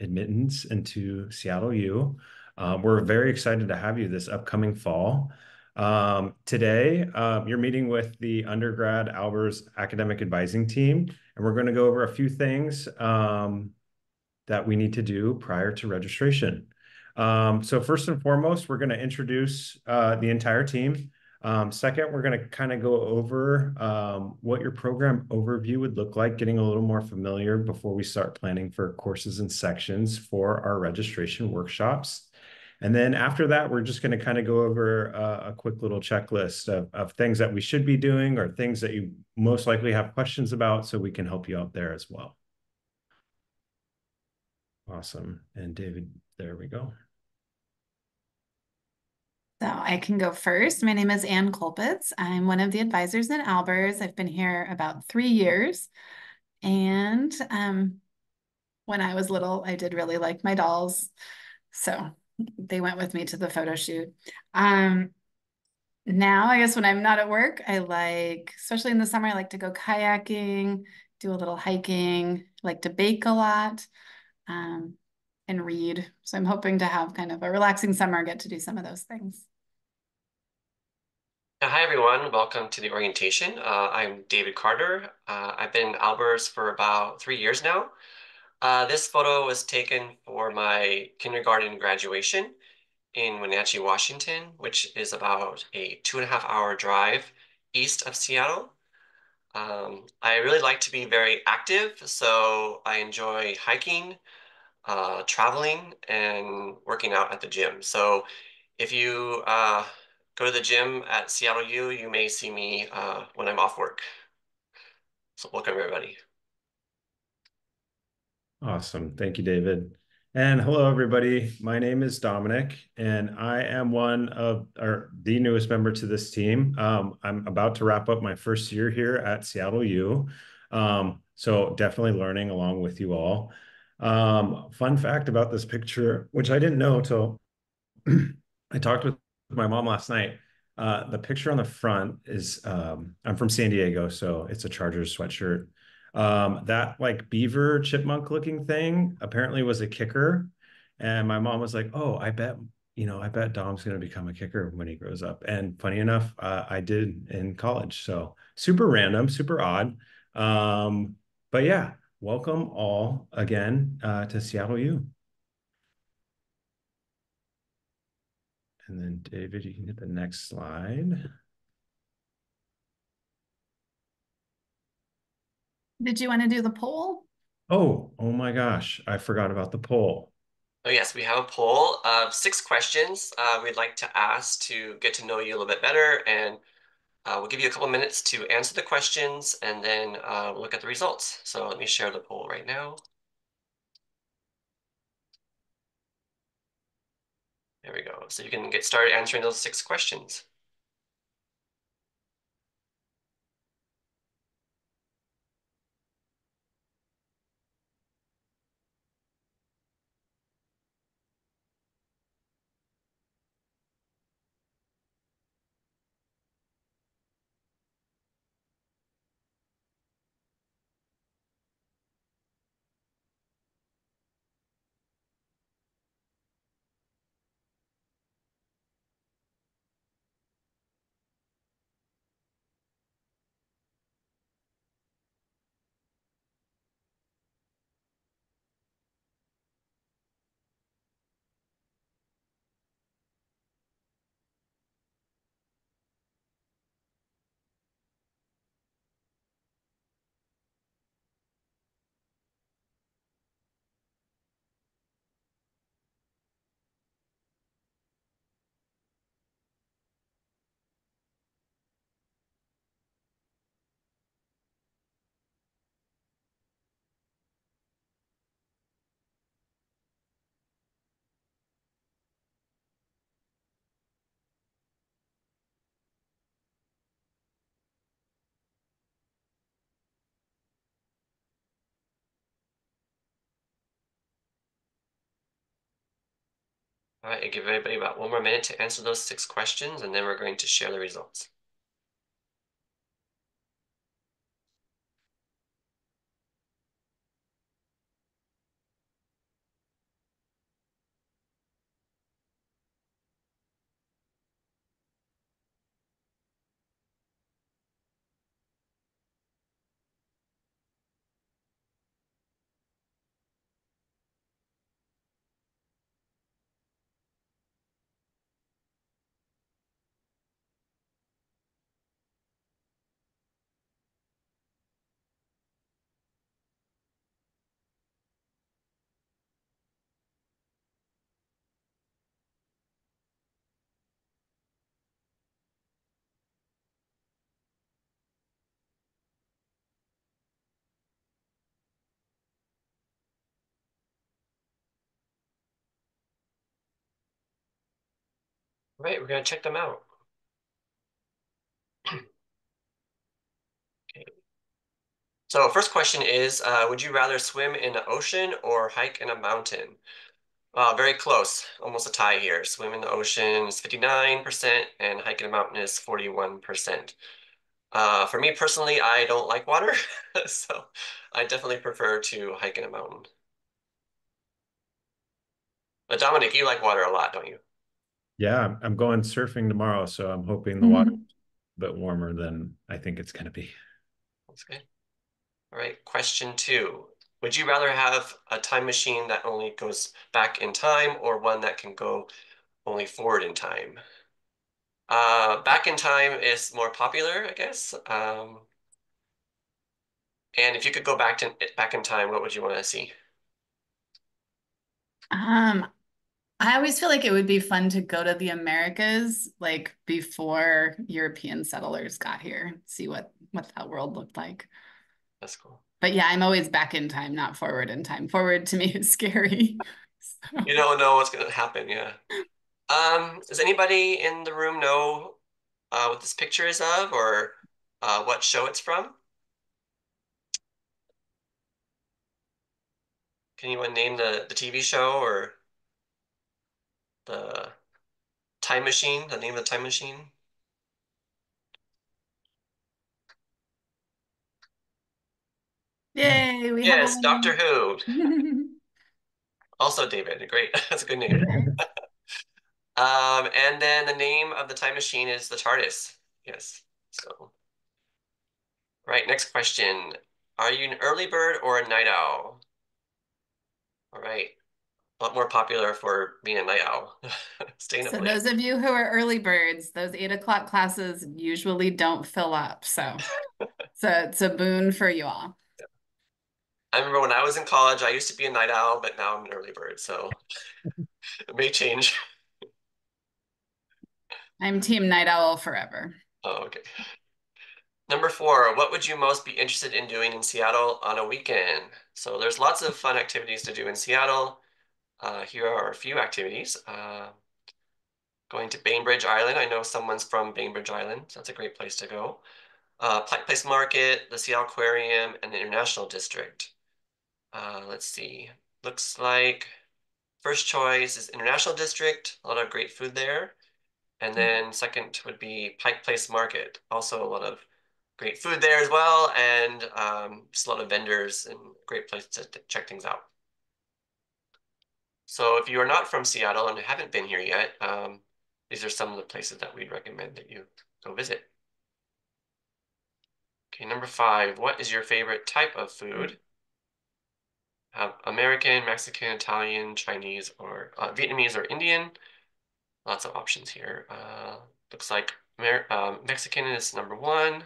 admittance into Seattle U. Um, we're very excited to have you this upcoming fall. Um, today, um, you're meeting with the undergrad Albers academic advising team, and we're going to go over a few things um, that we need to do prior to registration. Um, so first and foremost, we're going to introduce uh, the entire team. Um, second, we're going to kind of go over um, what your program overview would look like, getting a little more familiar before we start planning for courses and sections for our registration workshops. And then after that, we're just going to kind of go over a, a quick little checklist of, of things that we should be doing or things that you most likely have questions about so we can help you out there as well. Awesome. And David, there we go. So I can go first. My name is Ann Kolpitz. I'm one of the advisors in Albers. I've been here about three years. And um, when I was little, I did really like my dolls. So they went with me to the photo shoot. Um, now, I guess when I'm not at work, I like, especially in the summer, I like to go kayaking, do a little hiking, like to bake a lot um, and read. So I'm hoping to have kind of a relaxing summer, get to do some of those things. Hi, everyone. Welcome to the orientation. Uh, I'm David Carter. Uh, I've been in Albers for about three years now. Uh, this photo was taken for my kindergarten graduation in Wenatchee, Washington, which is about a two and a half hour drive east of Seattle. Um, I really like to be very active, so I enjoy hiking, uh, traveling, and working out at the gym. So if you uh, go to the gym at Seattle U, you may see me uh, when I'm off work. So welcome everybody. Awesome. Thank you, David. And hello, everybody. My name is Dominic, and I am one of or the newest member to this team. Um, I'm about to wrap up my first year here at Seattle U. Um, so definitely learning along with you all. Um, fun fact about this picture, which I didn't know till I talked with my mom last night. Uh, the picture on the front is um, I'm from San Diego, so it's a Chargers sweatshirt. Um, that like beaver chipmunk looking thing apparently was a kicker, and my mom was like, "Oh, I bet you know, I bet Dom's going to become a kicker when he grows up." And funny enough, uh, I did in college. So super random, super odd. Um, but yeah, welcome all again uh, to Seattle U. And then David, you can hit the next slide. Did you want to do the poll? Oh, oh my gosh, I forgot about the poll. Oh yes, we have a poll of six questions uh, we'd like to ask to get to know you a little bit better. And uh, we'll give you a couple minutes to answer the questions and then uh, look at the results. So let me share the poll right now. There we go. So you can get started answering those six questions. All right, I give everybody about one more minute to answer those six questions, and then we're going to share the results. Right, we're gonna check them out. Okay. So first question is, uh, would you rather swim in the ocean or hike in a mountain? Uh, very close, almost a tie here. Swim in the ocean is 59% and hike in a mountain is 41%. Uh, for me personally, I don't like water, so I definitely prefer to hike in a mountain. But Dominic, you like water a lot, don't you? Yeah, I'm- I'm going surfing tomorrow, so I'm hoping the water a bit warmer than I think it's gonna be. That's good. All right, question two. Would you rather have a time machine that only goes back in time or one that can go only forward in time? Uh, back in time is more popular, I guess. Um, and if you could go back to back in time, what would you want to see? Um, I always feel like it would be fun to go to the Americas like before European settlers got here, see what what that world looked like. That's cool. But yeah, I'm always back in time, not forward in time. Forward to me is scary. So. You don't know what's going to happen, yeah. Um, does anybody in the room know uh, what this picture is of or uh, what show it's from? Can anyone name the, the TV show or the time machine, the name of the time machine? Yay, we Yes, Doctor Who. Also David, great. That's a good name. Um, and then the name of the time machine is the TARDIS. Yes. So, right, next question. Are you an early bird or a night owl? All right. A lot more popular for being a night owl. Staying So those of you who are early birds, those eight o'clock classes usually don't fill up. So, so it's a boon for you all. I remember when I was in college, I used to be a night owl, but now I'm an early bird, so it may change. I'm team night owl forever. Oh, okay. Number four, what would you most be interested in doing in Seattle on a weekend? So there's lots of fun activities to do in Seattle. Uh, here are a few activities. Uh, going to Bainbridge Island. I know someone's from Bainbridge Island, so that's a great place to go. Uh, Pike Place Market, the Seattle Aquarium, and the International District. Uh, let's see. Looks like first choice is International District. A lot of great food there. And then second would be Pike Place Market. Also a lot of great food there as well. And um, just a lot of vendors and great place to check things out. So if you are not from Seattle and haven't been here yet, um, these are some of the places that we'd recommend that you go visit. Okay, number five, what is your favorite type of food? Uh, American, Mexican, Italian, Chinese, or uh, Vietnamese or Indian. Lots of options here. Uh, looks like Amer um, Mexican is number one,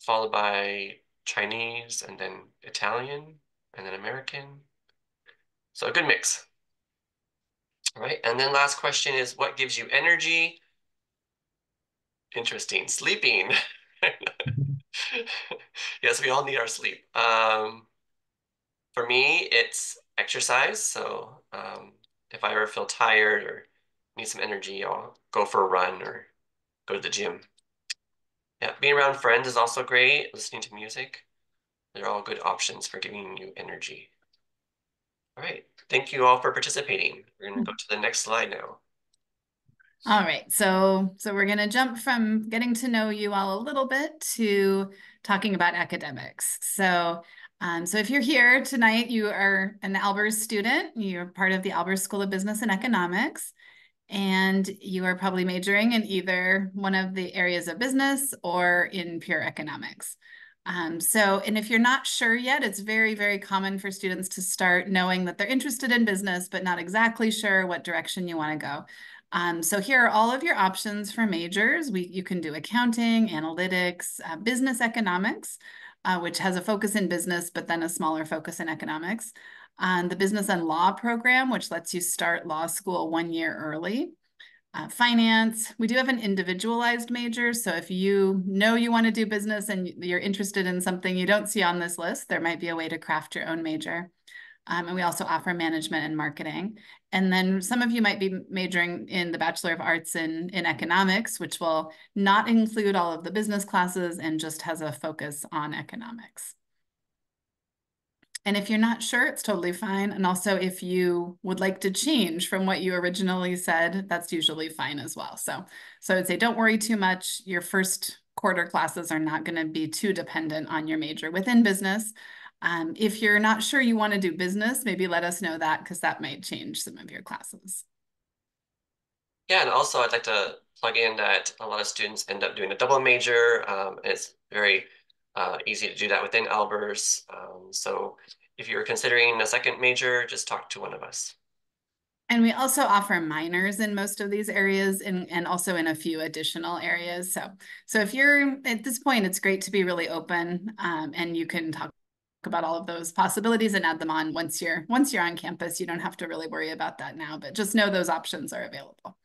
followed by Chinese, and then Italian, and then American. So a good mix. All right, and then last question is what gives you energy? Interesting, sleeping. yes, we all need our sleep. Um, for me, it's exercise. So um, if I ever feel tired or need some energy, I'll go for a run or go to the gym. Yeah, being around friends is also great. Listening to music. They're all good options for giving you energy. All right. Thank you all for participating. We're going to go to the next slide now. All right, so so we're gonna jump from getting to know you all a little bit to talking about academics. So um, so if you're here tonight, you are an Albers student, you're part of the Albers School of Business and Economics, and you are probably majoring in either one of the areas of business or in pure economics. Um, so, and if you're not sure yet, it's very, very common for students to start knowing that they're interested in business, but not exactly sure what direction you want to go. Um, so here are all of your options for majors. We, you can do accounting, analytics, uh, business economics, uh, which has a focus in business, but then a smaller focus in economics. Um, the business and law program, which lets you start law school one year early. Uh, finance, we do have an individualized major. So if you know you want to do business and you're interested in something you don't see on this list, there might be a way to craft your own major. Um, and we also offer management and marketing. And then some of you might be majoring in the Bachelor of Arts in, in economics, which will not include all of the business classes and just has a focus on economics. And if you're not sure, it's totally fine. And also, if you would like to change from what you originally said, that's usually fine as well. So, so I'd say don't worry too much. Your first quarter classes are not going to be too dependent on your major within business. Um, if you're not sure you want to do business, maybe let us know that because that might change some of your classes. Yeah, and also I'd like to plug in that a lot of students end up doing a double major. Um, and it's very uh, easy to do that within Albers. Um, so if you're considering a second major, just talk to one of us. And we also offer minors in most of these areas and, and also in a few additional areas. So, so if you're at this point, it's great to be really open um, and you can talk about all of those possibilities and add them on once you're once you're on campus. You don't have to really worry about that now, but just know those options are available.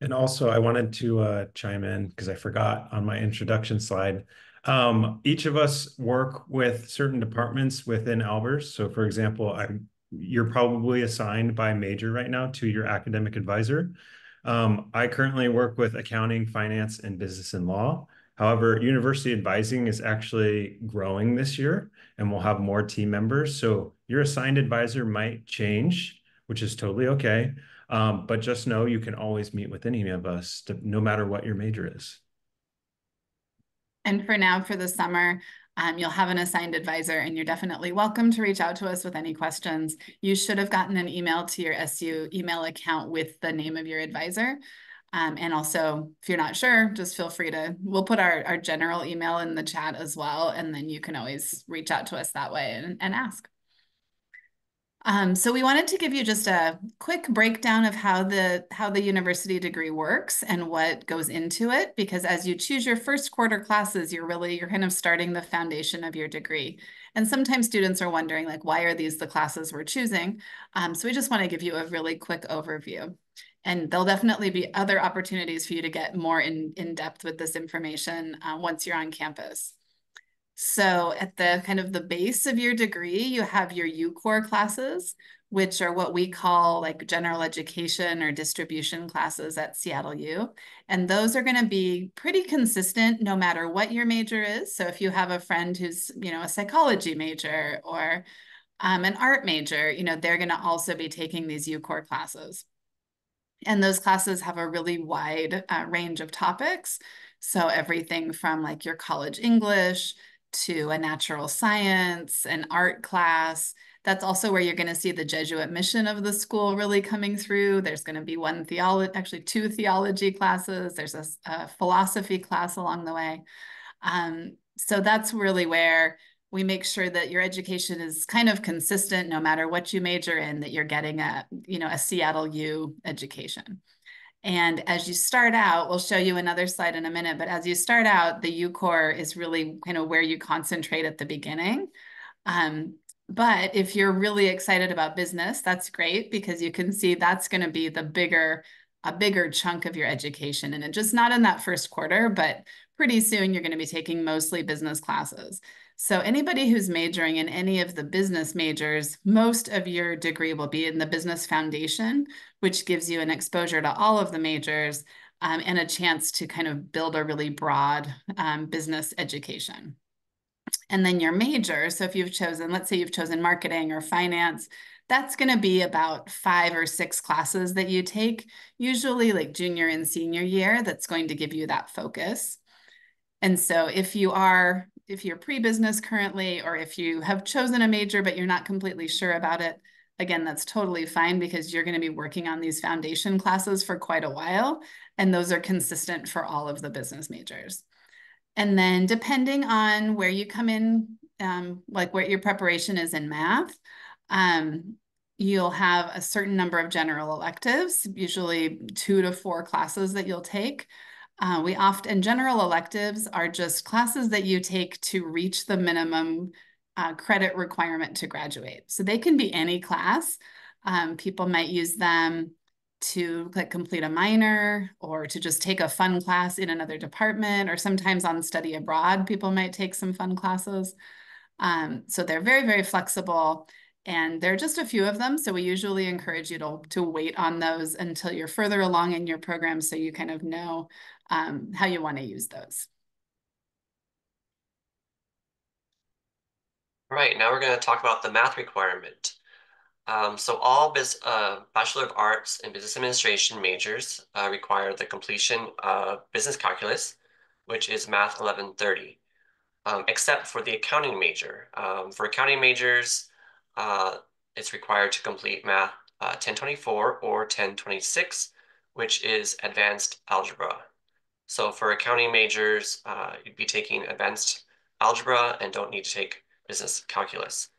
And also I wanted to uh, chime in because I forgot on my introduction slide. Um, each of us work with certain departments within Albers. So for example, I'm, you're probably assigned by major right now to your academic advisor. Um, I currently work with accounting, finance, and business and law. However, university advising is actually growing this year and we'll have more team members. So your assigned advisor might change, which is totally okay. Um, but just know you can always meet with any of us, to, no matter what your major is. And for now, for the summer, um, you'll have an assigned advisor and you're definitely welcome to reach out to us with any questions. You should have gotten an email to your SU email account with the name of your advisor. Um, and also, if you're not sure, just feel free to, we'll put our, our general email in the chat as well. And then you can always reach out to us that way and, and ask. Um, so we wanted to give you just a quick breakdown of how the how the university degree works and what goes into it, because as you choose your first quarter classes, you're really you're kind of starting the foundation of your degree. And sometimes students are wondering like, why are these the classes we're choosing? Um, so we just want to give you a really quick overview. And there'll definitely be other opportunities for you to get more in, in depth with this information uh, once you're on campus. So at the kind of the base of your degree, you have your U-Core classes, which are what we call like general education or distribution classes at Seattle U. And those are going to be pretty consistent no matter what your major is. So if you have a friend who's, you know, a psychology major or um, an art major, you know, they're going to also be taking these U-Core classes. And those classes have a really wide uh, range of topics. So everything from like your college English to a natural science, an art class. That's also where you're going to see the Jesuit mission of the school really coming through. There's going to be one theology, actually two theology classes. There's a, a philosophy class along the way. Um, so that's really where we make sure that your education is kind of consistent no matter what you major in, that you're getting a, you know, a Seattle U education. And as you start out, we'll show you another slide in a minute, but as you start out, the U-Core is really kind of where you concentrate at the beginning. Um, but if you're really excited about business, that's great because you can see that's going to be the bigger, a bigger chunk of your education. And it just not in that first quarter, but pretty soon you're going to be taking mostly business classes. So anybody who's majoring in any of the business majors, most of your degree will be in the business foundation, which gives you an exposure to all of the majors um, and a chance to kind of build a really broad um, business education. And then your major, so if you've chosen, let's say you've chosen marketing or finance, that's going to be about five or six classes that you take, usually like junior and senior year, that's going to give you that focus. And so if you are if you're pre-business currently, or if you have chosen a major, but you're not completely sure about it, again, that's totally fine because you're going to be working on these foundation classes for quite a while. And those are consistent for all of the business majors. And then depending on where you come in, um, like what your preparation is in math, um, you'll have a certain number of general electives, usually two to four classes that you'll take. Uh, we often, general electives are just classes that you take to reach the minimum uh, credit requirement to graduate. So they can be any class. Um, people might use them to like complete a minor or to just take a fun class in another department or sometimes on study abroad, people might take some fun classes. Um, so they're very, very flexible. And there are just a few of them, so we usually encourage you to, to wait on those until you're further along in your program so you kind of know um, how you want to use those. Right, now we're going to talk about the math requirement. Um, so all uh, Bachelor of Arts and Business Administration majors uh, require the completion of business calculus, which is Math 1130, um, except for the accounting major. Um, for accounting majors, uh, it's required to complete Math 1024 uh, or 1026, which is advanced algebra. So for accounting majors, uh, you'd be taking advanced algebra and don't need to take business calculus.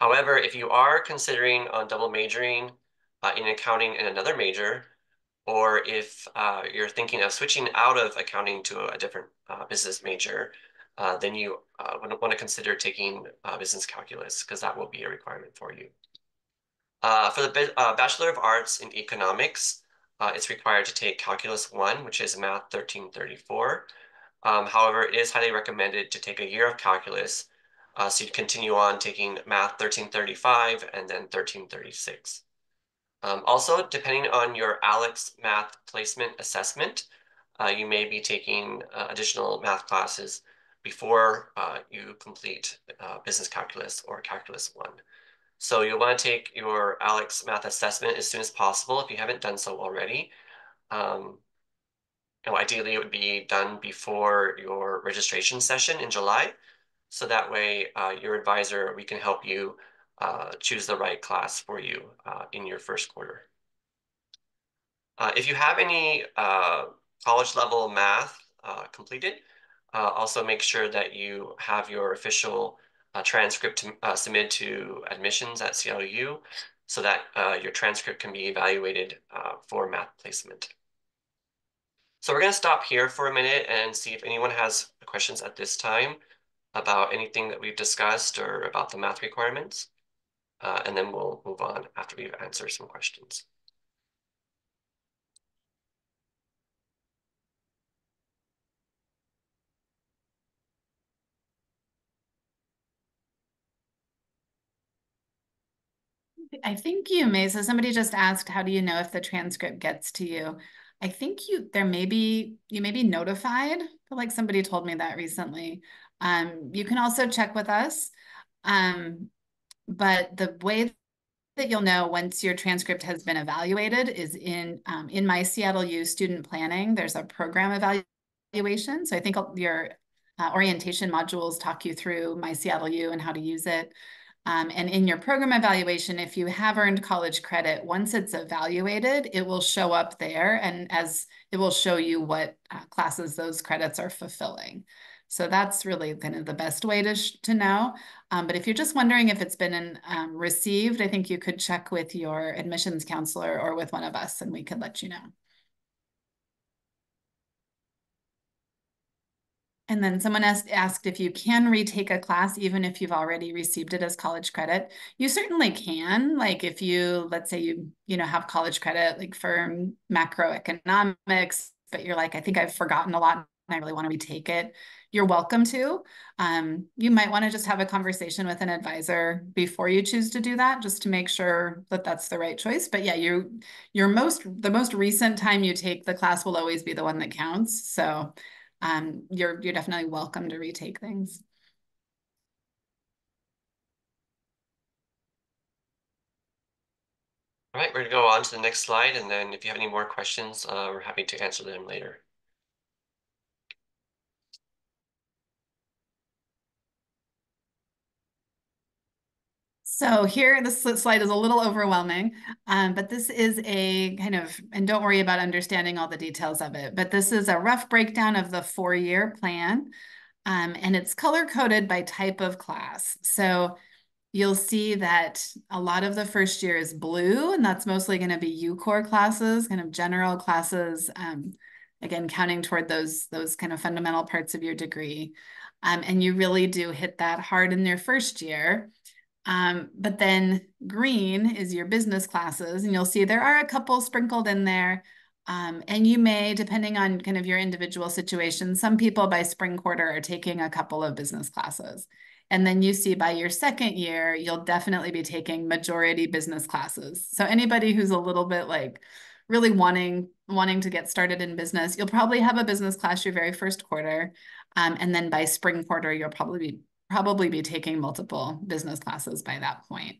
However, if you are considering on double majoring uh, in accounting in another major, or if uh, you're thinking of switching out of accounting to a different uh, business major, uh, then you uh, want to consider taking uh, business calculus because that will be a requirement for you. for the Bachelor of Arts in Economics, it's required to take Calculus 1, which is Math 1334. Um, however, it is highly recommended to take a year of calculus uh, so you'd continue on taking math 1335 and then 1336. Um, also, depending on your ALEKS math placement assessment, uh, you may be taking uh, additional math classes before uh, you complete uh, business calculus or calculus one. So you'll want to take your ALEKS math assessment as soon as possible if you haven't done so already. Um, you know, ideally, it would be done before your registration session in July. So that way, uh, your advisor, we can help you uh, choose the right class for you uh, in your first quarter. Uh, if you have any uh, college level math uh, completed, also make sure that you have your official transcript to, submitted to admissions at CLU so that your transcript can be evaluated for math placement. So we're going to stop here for a minute and see if anyone has questions at this time about anything that we've discussed or about the math requirements. Uh, and then we'll move on after we've answered some questions. I think you may. So somebody just asked, how do you know if the transcript gets to you? I think you there may be you may be notified. but like somebody told me that recently. Um, you can also check with us. Um, but the way that you'll know once your transcript has been evaluated is in um, in my Seattle U student planning. There's a program evaluation. So I think your uh, orientation modules talk you through my Seattle U and how to use it. Um, and in your program evaluation, if you have earned college credit, once it's evaluated, it will show up there and as it will show you what uh, classes those credits are fulfilling. So that's really kind of the best way to, to know. Um, but if you're just wondering if it's been in, um, received, I think you could check with your admissions counselor or with one of us and we could let you know. And then someone asked, asked if you can retake a class even if you've already received it as college credit. You certainly can. Like if you, let's say you, you know, have college credit like for macroeconomics, but you're like, I think I've forgotten a lot I really want to retake it you're welcome to. Um, you might want to just have a conversation with an advisor before you choose to do that, just to make sure that that's the right choice. But yeah, you, your most, the most recent time you take the class will always be the one that counts. So um, you're, you're definitely welcome to retake things. All right, we're gonna go on to the next slide. And then if you have any more questions, uh, we're happy to answer them later. So here, this slide is a little overwhelming, um, but this is a kind of, and don't worry about understanding all the details of it, but this is a rough breakdown of the four-year plan, um, and it's color-coded by type of class. So you'll see that a lot of the first year is blue, and that's mostly going to be U-Core classes, kind of general classes, um, again, counting toward those, those kind of fundamental parts of your degree. Um, and you really do hit that hard in your first year. Um, but then green is your business classes, and you'll see there are a couple sprinkled in there. Um, and you may, depending on kind of your individual situation, some people by spring quarter are taking a couple of business classes. And then you see by your second year, you'll definitely be taking majority business classes. So anybody who's a little bit like really wanting wanting to get started in business, you'll probably have a business class your very first quarter. Um, and then by spring quarter, you'll probably be probably be taking multiple business classes by that point.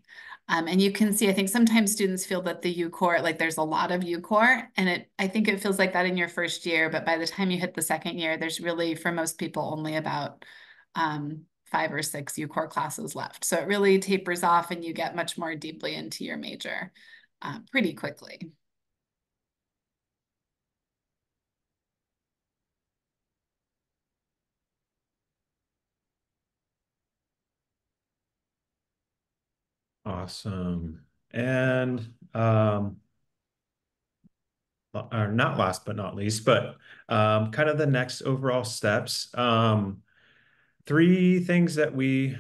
Um, and you can see, I think sometimes students feel that the UCOR, like there's a lot of UCOR, and it I think it feels like that in your first year, but by the time you hit the second year, there's really, for most people, only about um, five or six UCOR classes left. So it really tapers off and you get much more deeply into your major uh, pretty quickly. Awesome. And um, or not last but not least, but um, kind of the next overall steps. Um, three things that we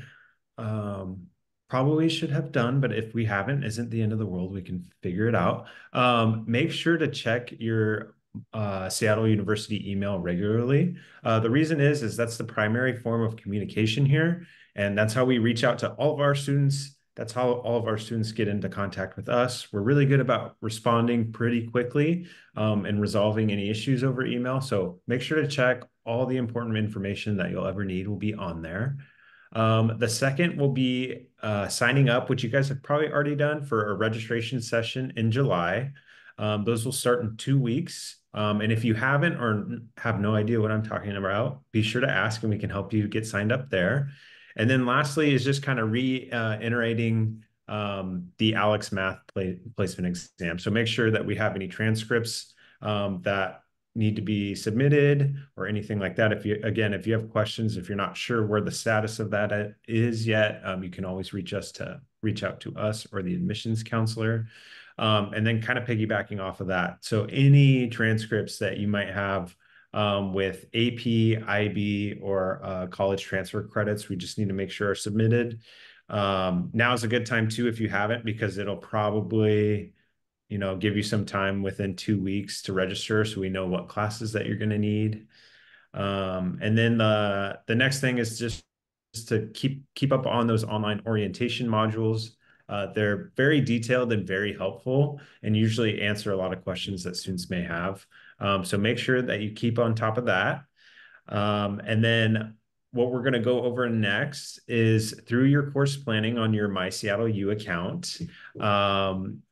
um, probably should have done, but if we haven't, isn't the end of the world. We can figure it out. Um, make sure to check your uh, Seattle University email regularly. Uh, the reason is, is that's the primary form of communication here. And that's how we reach out to all of our students that's how all of our students get into contact with us. We're really good about responding pretty quickly um, and resolving any issues over email. So make sure to check all the important information that you'll ever need will be on there. Um, the second will be uh, signing up, which you guys have probably already done for a registration session in July. Um, those will start in two weeks. Um, and if you haven't or have no idea what I'm talking about, be sure to ask and we can help you get signed up there. And then lastly is just kind of reiterating uh, um, the ALEKS math placement exam. So make sure that we have any transcripts um, that need to be submitted or anything like that. If you, again, if you have questions, if you're not sure where the status of that is yet, um, you can always reach us to reach out to us or the admissions counselor. Um, and then kind of piggybacking off of that. So any transcripts that you might have um, with AP, IB, or uh, college transfer credits. We just need to make sure are submitted. Um, now is a good time too if you haven't, because it'll probably, you know, give you some time within two weeks to register, so we know what classes that you're going to need. Um, and then the the next thing is just, just to keep keep up on those online orientation modules. Uh, they're very detailed and very helpful, and usually answer a lot of questions that students may have. Um, so make sure that you keep on top of that. Um, and then what we're going to go over next is through your course planning on your My Seattle U account, um,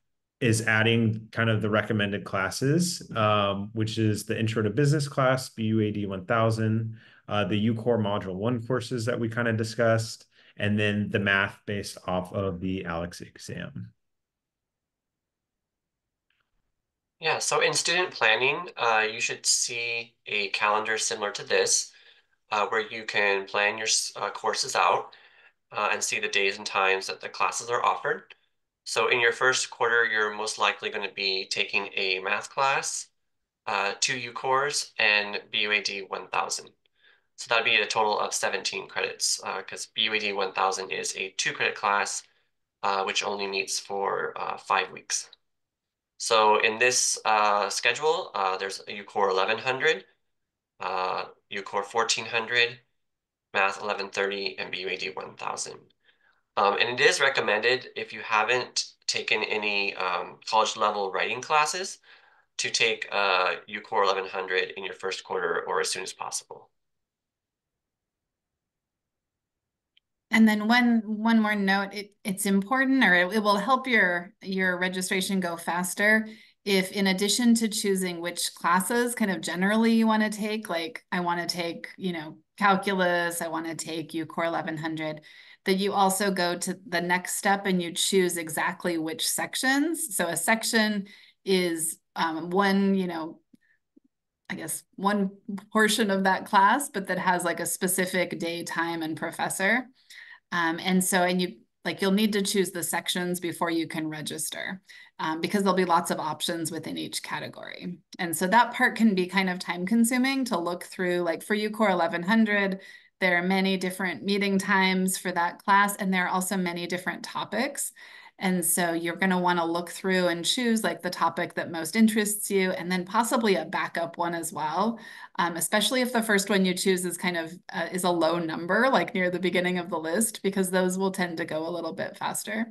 is adding kind of the recommended classes, um, which is the Intro to Business class, BUAD 1000, uh, the UCOR Module 1 courses that we kind of discussed, and then the math based off of the ALEKS exam. Yeah, so in student planning, uh, you should see a calendar similar to this, uh, where you can plan your uh, courses out uh, and see the days and times that the classes are offered. So in your first quarter, you're most likely going to be taking a math class, uh, two UCORs, and BUAD 1000. So that'd be a total of 17 credits, because BUAD 1000 is a two credit class, which only meets for five weeks. So in this uh, schedule, uh, there's UCOR 1100, uh, UCOR 1400, Math 1130, and BUAD 1000. Um, and it is recommended if you haven't taken any um, college level writing classes to take uh, UCOR 1100 in your first quarter or as soon as possible. And then one one more note, it, it's important or it, it will help your your registration go faster if in addition to choosing which classes kind of generally you want to take, like I want to take, you know, calculus, I want to take UCOR 1100, that you also go to the next step and you choose exactly which sections. So a section is um, one, you know, I guess one portion of that class, but that has like a specific day, time, and professor. Um, and so, and you like you'll need to choose the sections before you can register um, because there'll be lots of options within each category. And so that part can be kind of time consuming to look through like for UCOR 1100, there are many different meeting times for that class and there are also many different topics. And so you're going to want to look through and choose like the topic that most interests you, and then possibly a backup one as well. Um, especially if the first one you choose is kind of uh, is a low number, like near the beginning of the list, because those will tend to go a little bit faster.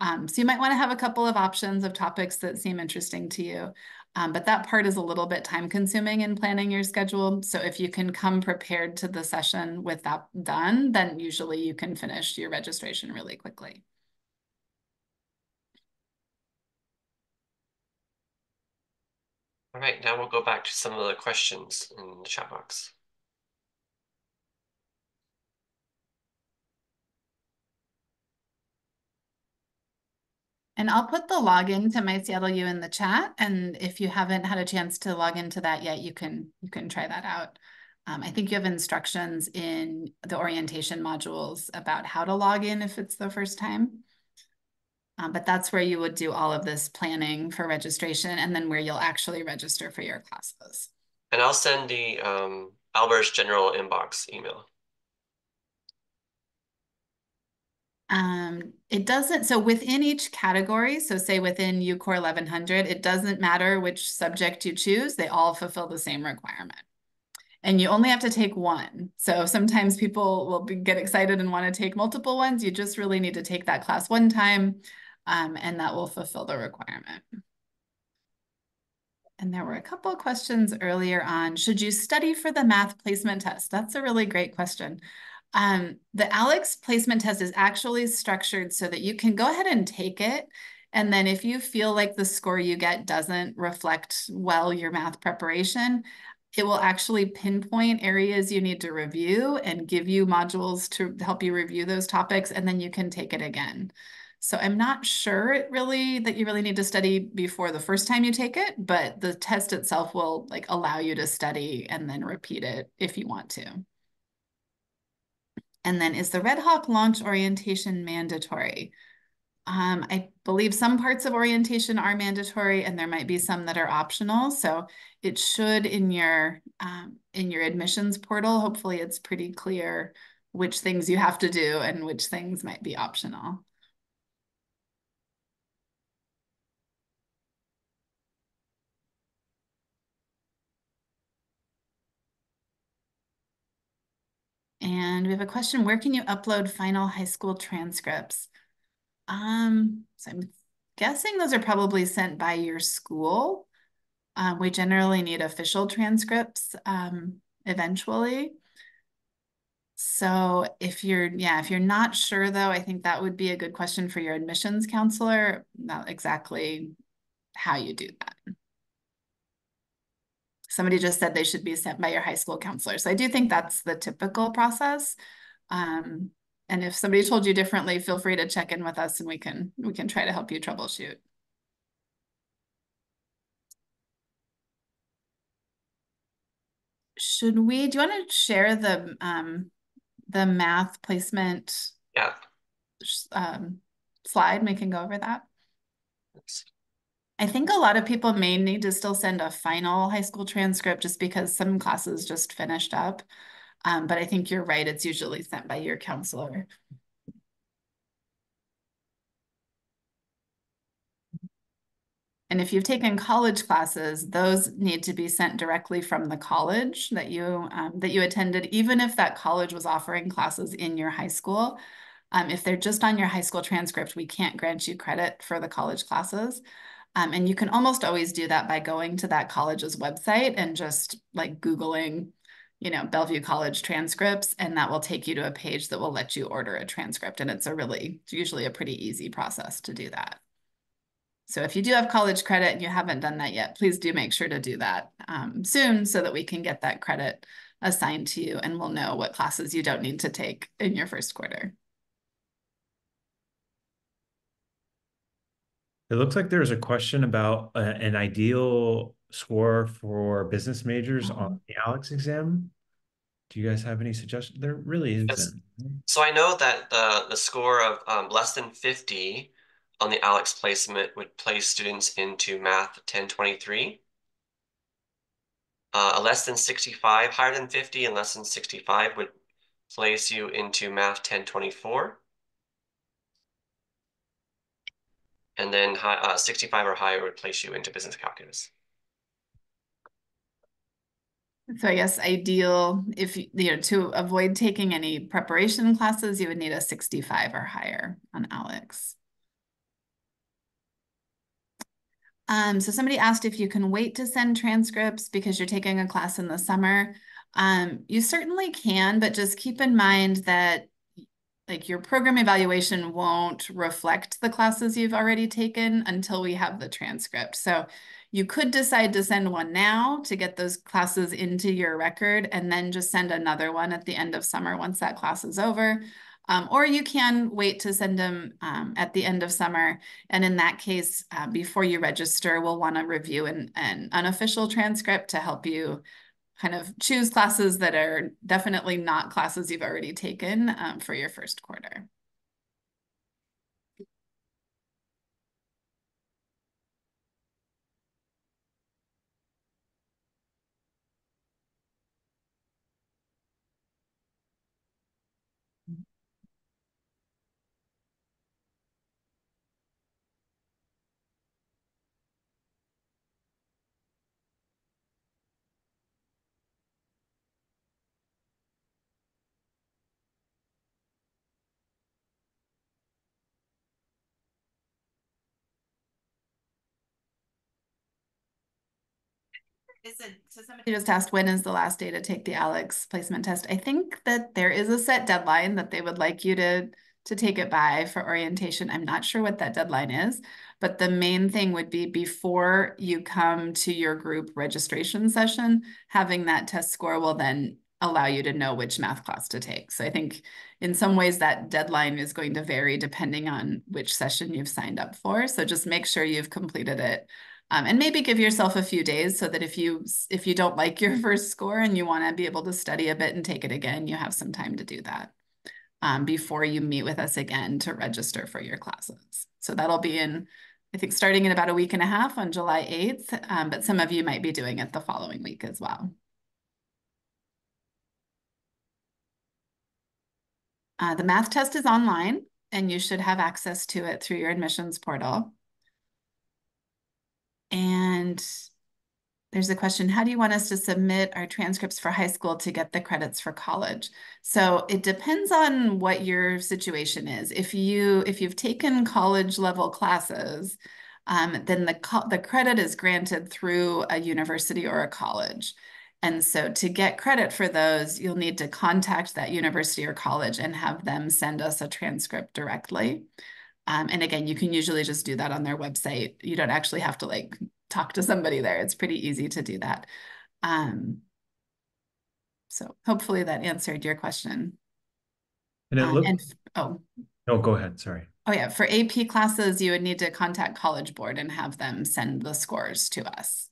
Um, so you might want to have a couple of options of topics that seem interesting to you. Um, but that part is a little bit time consuming in planning your schedule. So if you can come prepared to the session with that done, then usually you can finish your registration really quickly. All right, now we'll go back to some of the questions in the chat box. And I'll put the login to my Seattle U in the chat. And if you haven't had a chance to log into that yet, you can you can try that out. Um, I think you have instructions in the orientation modules about how to log in if it's the first time. Um, but that's where you would do all of this planning for registration and then where you'll actually register for your classes. And I'll send the um, Albers general inbox email. Um, it doesn't, so within each category, so say within UCOR 1100, it doesn't matter which subject you choose, they all fulfill the same requirement. And you only have to take one. So sometimes people will be, get excited and want to take multiple ones. You just really need to take that class one time um, and that will fulfill the requirement. And there were a couple of questions earlier on, should you study for the math placement test? That's a really great question. Um, the ALEKS placement test is actually structured so that you can go ahead and take it. And then if you feel like the score you get doesn't reflect well your math preparation, it will actually pinpoint areas you need to review and give you modules to help you review those topics, and then you can take it again. So I'm not sure it really that you really need to study before the first time you take it, but the test itself will like allow you to study and then repeat it if you want to. And then is the Red Hawk launch orientation mandatory? Um, I believe some parts of orientation are mandatory and there might be some that are optional. So it should in your um, in your admissions portal, hopefully it's pretty clear which things you have to do and which things might be optional. And we have a question, where can you upload final high school transcripts? Um, so I'm guessing those are probably sent by your school. Um, we generally need official transcripts um, eventually. So if you're, yeah, if you're not sure though, I think that would be a good question for your admissions counselor, not exactly how you do that. Somebody just said they should be sent by your high school counselor. So I do think that's the typical process. Um, and if somebody told you differently, feel free to check in with us and we can we can try to help you troubleshoot. Should we, do you want to share the um the math placement yeah. um, slide? We can go over that. I think a lot of people may need to still send a final high school transcript just because some classes just finished up. Um, but I think you're right, it's usually sent by your counselor. And if you've taken college classes, those need to be sent directly from the college that you um, that you attended, even if that college was offering classes in your high school. Um, if they're just on your high school transcript, we can't grant you credit for the college classes. Um, and you can almost always do that by going to that college's website and just like Googling, you know, Bellevue College transcripts, and that will take you to a page that will let you order a transcript. And it's a really, it's usually a pretty easy process to do that. So if you do have college credit and you haven't done that yet, please do make sure to do that um, soon so that we can get that credit assigned to you and we'll know what classes you don't need to take in your first quarter. It looks like there's a question about uh, an ideal score for business majors on uh-huh. the ALEKS exam. Do you guys have any suggestions? There really isn't. Yes. So I know that the the score of um, less than 50 on the ALEKS placement would place students into Math 1023. Uh, a less than 65, higher than 50 and less than 65 would place you into Math 1024. And then uh, 65 or higher would place you into business calculus. So I guess ideal if you know to avoid taking any preparation classes, you would need a 65 or higher on ALEKS. Um, so somebody asked if you can wait to send transcripts because you're taking a class in the summer. Um, you certainly can, but just keep in mind that like your program evaluation won't reflect the classes you've already taken until we have the transcript. So you could decide to send one now to get those classes into your record and then just send another one at the end of summer once that class is over. Um, or you can wait to send them um, at the end of summer. And in that case, uh, before you register, we'll want to review an, an unofficial transcript to help you kind of choose classes that are definitely not classes you've already taken um, for your first quarter. Is it, so somebody just asked when is the last day to take the ALEKS placement test? I think that there is a set deadline that they would like you to to take it by for orientation. I'm not sure what that deadline is, but the main thing would be before you come to your group registration session, having that test score will then allow you to know which math class to take. So I think in some ways that deadline is going to vary depending on which session you've signed up for. So just make sure you've completed it um, and maybe give yourself a few days so that if you if you don't like your first score and you want to be able to study a bit and take it again, you have some time to do that um, before you meet with us again to register for your classes. So that'll be in, I think, starting in about a week and a half on July 8th, um, but some of you might be doing it the following week as well. Uh, the math test is online and you should have access to it through your admissions portal. And there's a question, how do you want us to submit our transcripts for high school to get the credits for college? So it depends on what your situation is. If, you, if you've taken college level classes, um, then the, the credit is granted through a university or a college. And so to get credit for those, you'll need to contact that university or college and have them send us a transcript directly. Um, and again, you can usually just do that on their website. You don't actually have to like talk to somebody there. It's pretty easy to do that. Um, so hopefully that answered your question. And it um, looks. and, oh. No, go ahead. Sorry. Oh yeah, for AP classes, you would need to contact College Board and have them send the scores to us.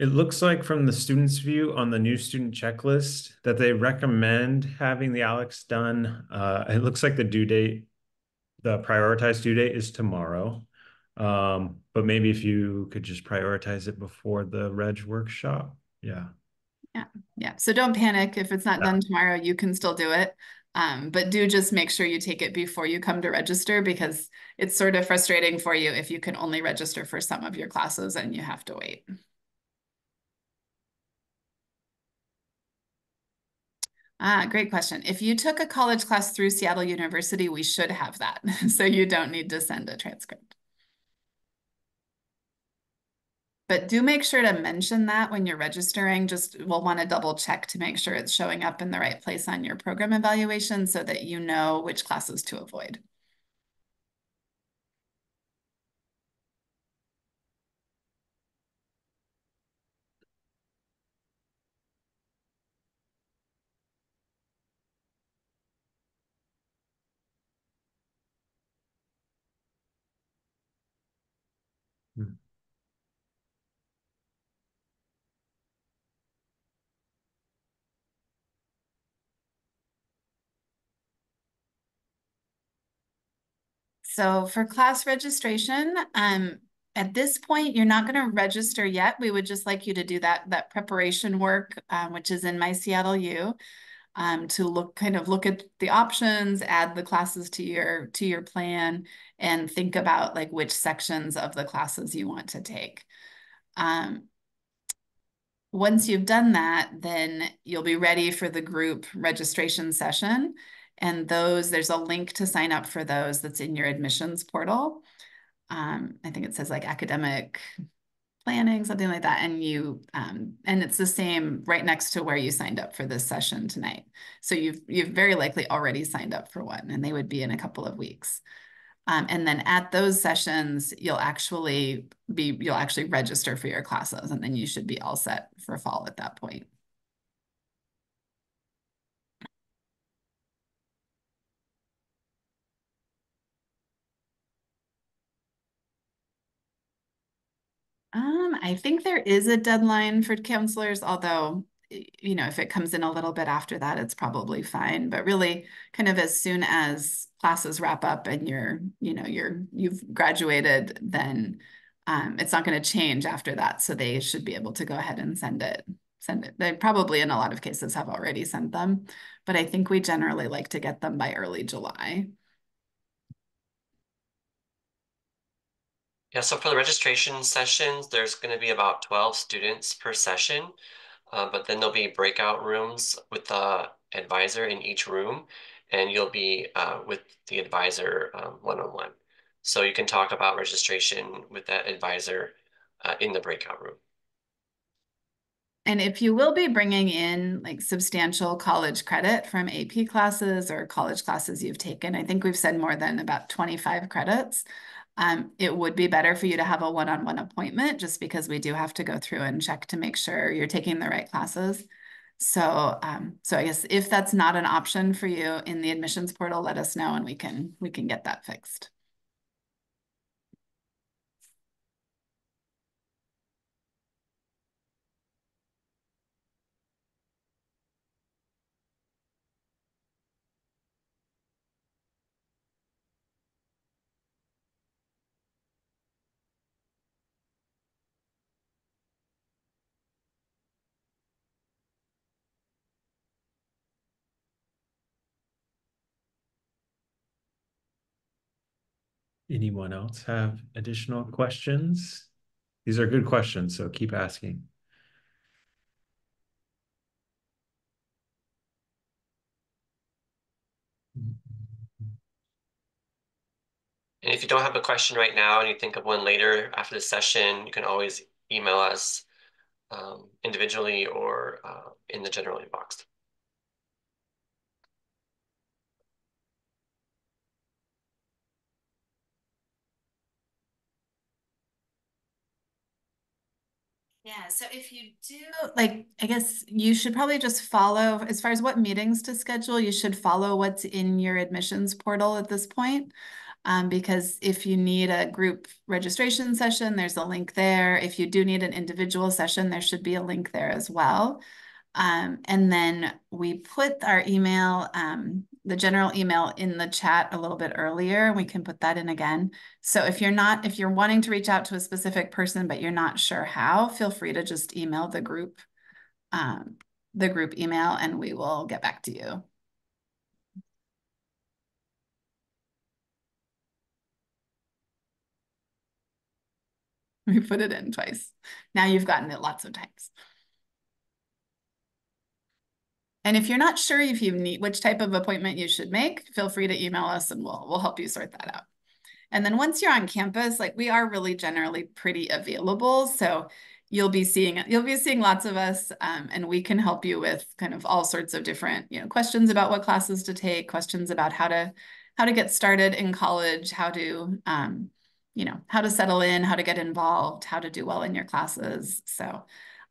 It looks like from the student's view on the new student checklist that they recommend having the ALEKS done. Uh, it looks like the due date, the prioritized due date is tomorrow. Um, but maybe if you could just prioritize it before the reg workshop. Yeah. Yeah. Yeah. So don't panic if it's not yeah. done tomorrow, you can still do it. Um, but do just make sure you take it before you come to register because it's sort of frustrating for you if you can only register for some of your classes and you have to wait. Ah, great question. If you took a college class through Seattle University, we should have that. so you don't need to send a transcript. But do make sure to mention that when you're registering. Just we'll want to double check to make sure it's showing up in the right place on your program evaluation so that you know which classes to avoid. So for class registration, um, at this point, you're not going to register yet. We would just like you to do that, that preparation work, um, which is in My Seattle U. um, to look kind of look at the options, add the classes to your to your plan, and think about like which sections of the classes you want to take. Um, once you've done that, then you'll be ready for the group registration session. And those, there's a link to sign up for those that's in your admissions portal. Um, I think it says like academic planning, something like that. And you, um, and it's the same right next to where you signed up for this session tonight. So you've, you've very likely already signed up for one and they would be in a couple of weeks. Um, and then at those sessions, you'll actually be, you'll actually register for your classes and then you should be all set for fall at that point. Um, I think there is a deadline for counselors, although you know, if it comes in a little bit after that, it's probably fine. But really, kind of as soon as classes wrap up and you're, you know, you're you've graduated, then um, it's not going to change after that. So they should be able to go ahead and send it. Send it. They probably, in a lot of cases, have already sent them, but I think we generally like to get them by early July. Yeah, so for the registration sessions, there's going to be about 12 students per session. Uh, but then there'll be breakout rooms with the advisor in each room, and you'll be uh, with the advisor um, one-on-one. So you can talk about registration with that advisor uh, in the breakout room. And if you will be bringing in like substantial college credit from AP classes or college classes you've taken, I think we've said more than about 25 credits um, it would be better for you to have a one-on-one appointment just because we do have to go through and check to make sure you're taking the right classes. So, um, so I guess if that's not an option for you in the admissions portal, let us know and we can we can get that fixed. Anyone else have additional questions? These are good questions, so keep asking. And if you don't have a question right now and you think of one later after the session, you can always email us um, individually or uh, in the general inbox. Yeah, so if you do, like, I guess you should probably just follow, as far as what meetings to schedule, you should follow what's in your admissions portal at this point. Um, because if you need a group registration session, there's a link there. If you do need an individual session, there should be a link there as well. Um, and then we put our email, um, the general email in the chat a little bit earlier. We can put that in again. So if you're not, if you're wanting to reach out to a specific person, but you're not sure how, feel free to just email the group, um, the group email and we will get back to you. We put it in twice. Now you've gotten it lots of times. And if you're not sure if you need which type of appointment you should make, feel free to email us and we'll, we'll help you sort that out. And then once you're on campus, like we are really generally pretty available. So you'll be seeing you'll be seeing lots of us um, and we can help you with kind of all sorts of different you know questions about what classes to take questions about how to how to get started in college how to um, you know how to settle in how to get involved how to do well in your classes so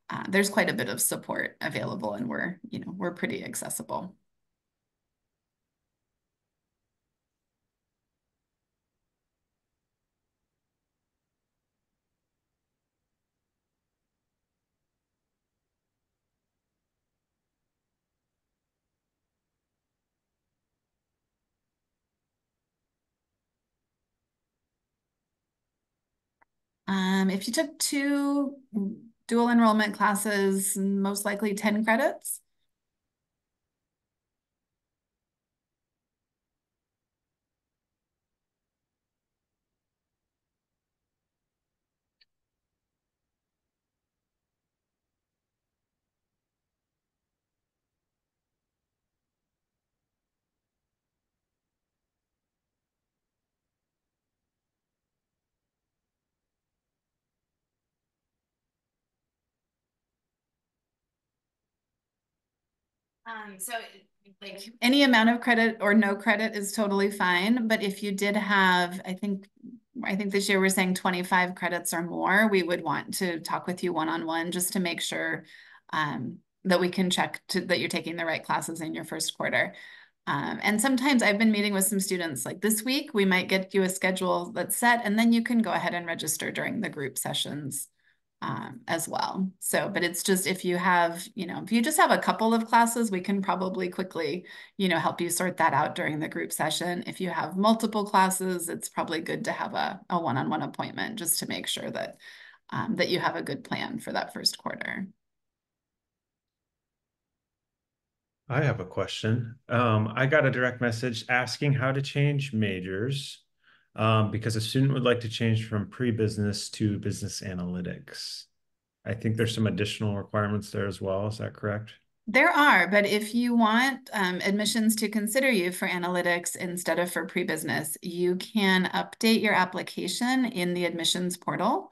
uh, there's quite a bit of support available and we're, you know, we're pretty accessible. Um, if you took two dual enrollment classes, most likely 10 credits. Um, so like any amount of credit or no credit is totally fine. But if you did have, I think, I think this year we're saying 25 credits or more, we would want to talk with you one-on-one just to make sure um, that we can check to, that you're taking the right classes in your first quarter. Um, and sometimes I've been meeting with some students like this week, we might get you a schedule that's set and then you can go ahead and register during the group sessions um, as well. So, but it's just if you have, you know, if you just have a couple of classes, we can probably quickly, you know, help you sort that out during the group session. If you have multiple classes, it's probably good to have a, a one-on-one appointment just to make sure that um, that you have a good plan for that first quarter. I have a question. Um, I got a direct message asking how to change majors um, because a student would like to change from pre-business to business analytics. I think there's some additional requirements there as well. Is that correct? There are, but if you want um, admissions to consider you for analytics instead of for pre-business, you can update your application in the admissions portal.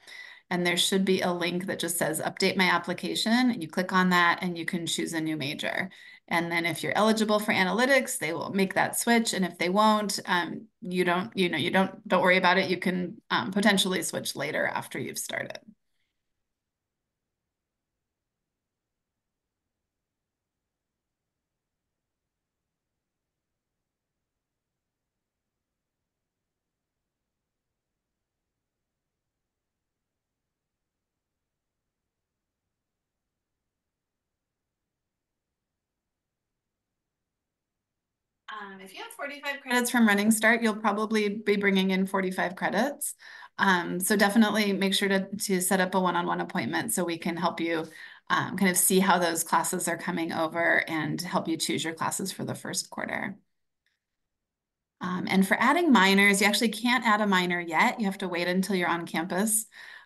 And there should be a link that just says update my application. You click on that and you can choose a new major. And then if you're eligible for analytics, they will make that switch. And if they won't, um, you don't, you know, you don't, don't worry about it. You can um, potentially switch later after you've started. Um, if you have 45 credits from Running Start, you'll probably be bringing in 45 credits. Um, so definitely make sure to, to set up a one-on-one -on -one appointment so we can help you um, kind of see how those classes are coming over and help you choose your classes for the first quarter. Um, and for adding minors, you actually can't add a minor yet. You have to wait until you're on campus.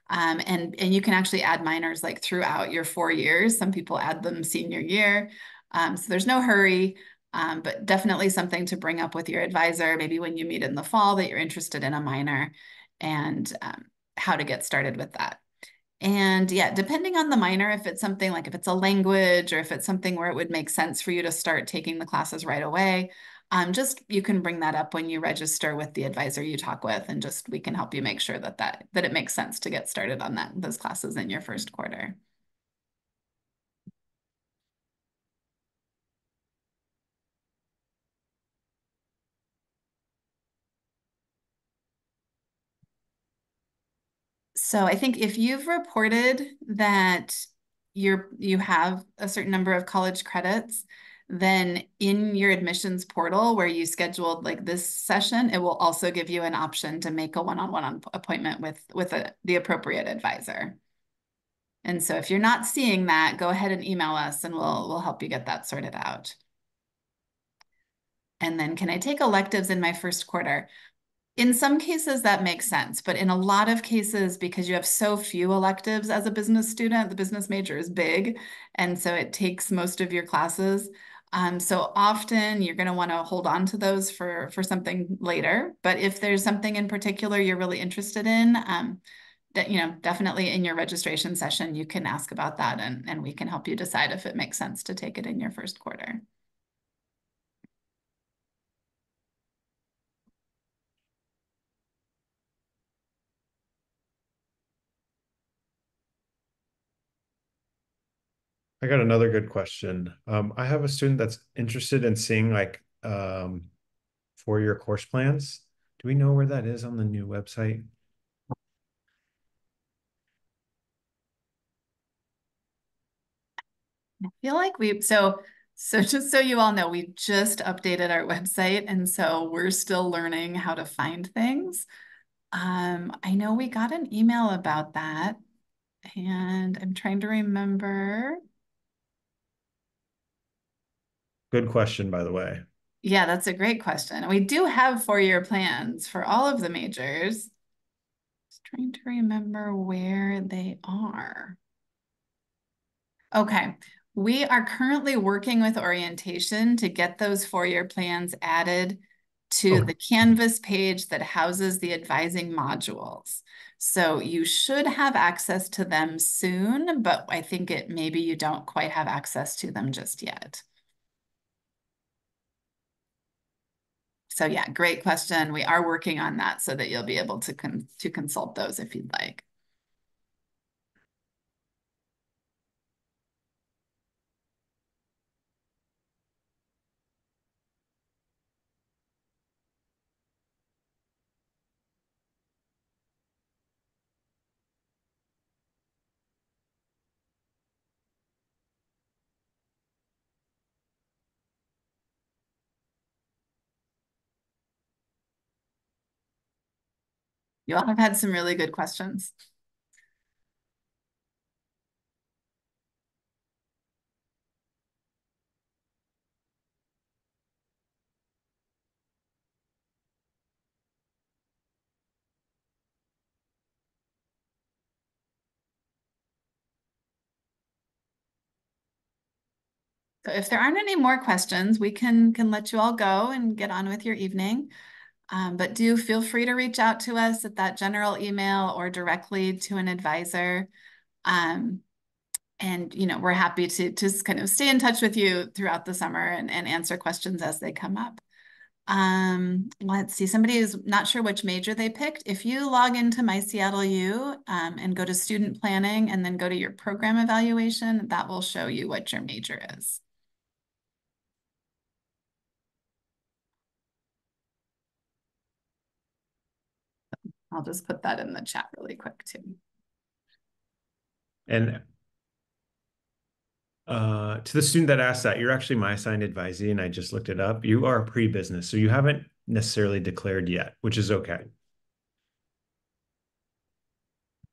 Um, and, and you can actually add minors like throughout your four years. Some people add them senior year. Um, so there's no hurry. Um, but definitely something to bring up with your advisor, maybe when you meet in the fall that you're interested in a minor and um, how to get started with that. And yeah, depending on the minor, if it's something like if it's a language or if it's something where it would make sense for you to start taking the classes right away, um, just you can bring that up when you register with the advisor you talk with, and just we can help you make sure that that that it makes sense to get started on that those classes in your first quarter. So I think if you've reported that you're you have a certain number of college credits, then in your admissions portal where you scheduled like this session, it will also give you an option to make a one-on-one -on -one appointment with with a, the appropriate advisor. And so if you're not seeing that, go ahead and email us and we'll we'll help you get that sorted out. And then can I take electives in my first quarter? In some cases that makes sense, but in a lot of cases, because you have so few electives as a business student, the business major is big. And so it takes most of your classes. Um, so often you're going to want to hold on to those for, for something later. But if there's something in particular you're really interested in, um, that, you know, definitely in your registration session, you can ask about that and, and we can help you decide if it makes sense to take it in your first quarter. I got another good question. Um, I have a student that's interested in seeing like um, four-year course plans. Do we know where that is on the new website? I feel like we so so just so you all know, we just updated our website, and so we're still learning how to find things. Um, I know we got an email about that, and I'm trying to remember. Good question, by the way. Yeah, that's a great question. We do have four-year plans for all of the majors. Just trying to remember where they are. Okay, we are currently working with orientation to get those four-year plans added to okay. the Canvas page that houses the advising modules. So you should have access to them soon, but I think it maybe you don't quite have access to them just yet. So yeah, great question. We are working on that so that you'll be able to con to consult those if you'd like. You all have had some really good questions. So if there aren't any more questions, we can can let you all go and get on with your evening. Um, but do feel free to reach out to us at that general email or directly to an advisor. Um, and you know we're happy to just kind of stay in touch with you throughout the summer and, and answer questions as they come up. Um, let's see, somebody is not sure which major they picked. If you log into My Seattle U um, and go to student planning and then go to your program evaluation, that will show you what your major is. I'll just put that in the chat really quick too. And uh, to the student that asked that, you're actually my assigned advisee, and I just looked it up. You are pre-business, so you haven't necessarily declared yet, which is okay.